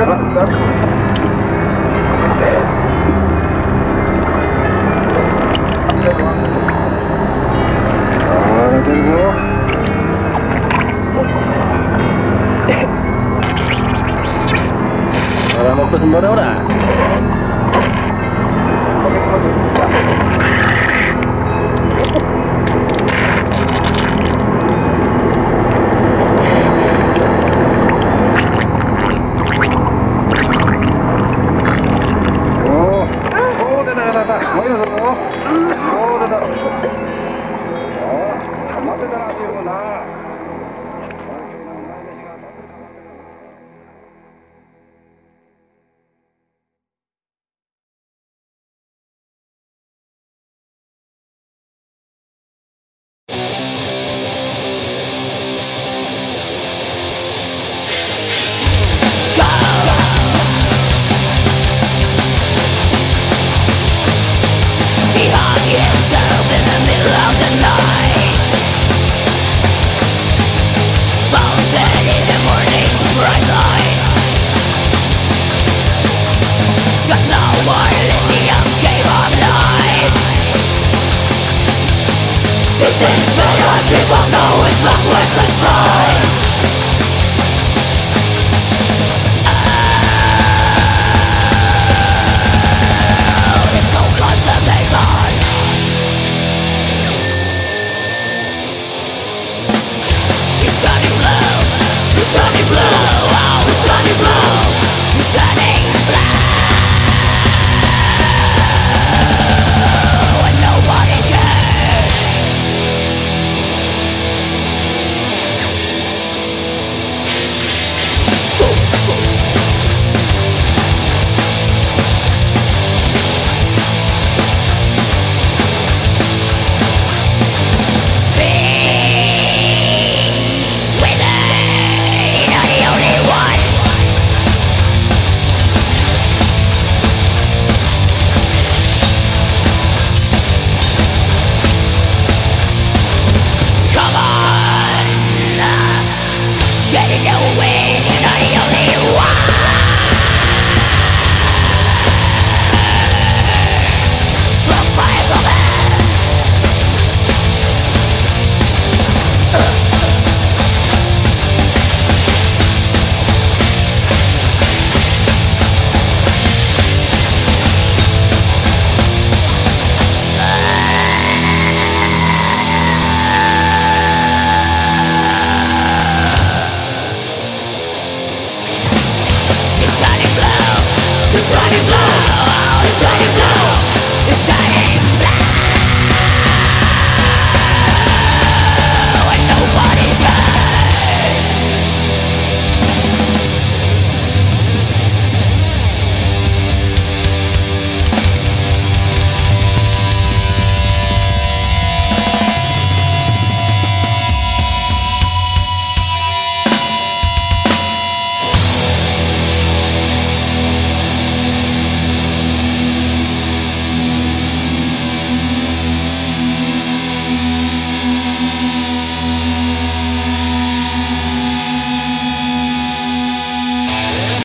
Ahora vamos con un motor ahora. But other people know it's not worth a try